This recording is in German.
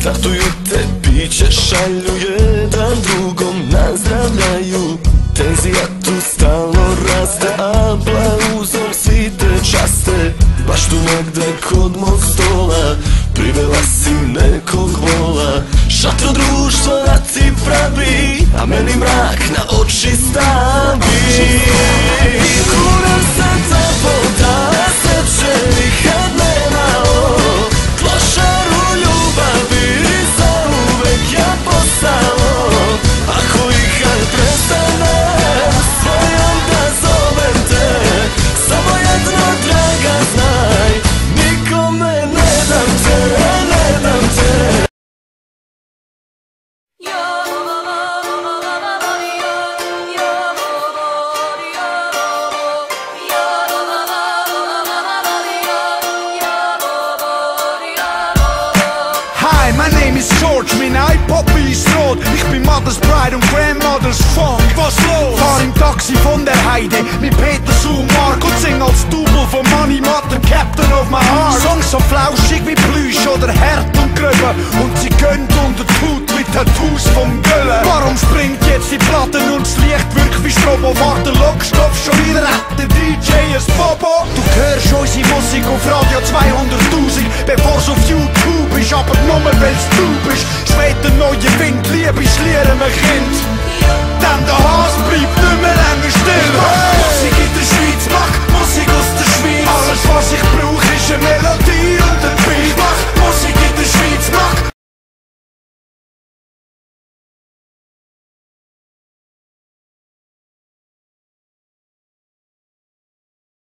Startuju te piće, šalju jedan drugom Nazdravljaju. Tenzija tu stalno raste Aplauzom svi te časte. Baš tu negde kod mog stola Privela si nekog vola. Šatro društva ti pravi A meni mrak na oči name is George, mein iPod ist rot Ich bin Mother's Bride und Grandmother's Funk. Was los? Fahr im Taxi von der Heide mit Peter Su Mark Und sing als Double von Money Matter Captain of my Heart. Songs so flauschig wie Plüsch oder hart und gröber Und sie gönnt unter Tut mit Tattoos vom Göllen Warum springt jetzt die Platten und das Licht? Wirkt wie Strobo Warte, Lockstoff, schon wieder hat der DJ ein Bobo Du hörst unsere Musik auf Radio 200'000 Bevor's auf YouTube ist, aber nur weil's du bist Später neue Wind, Liebe, schlieren mein Kind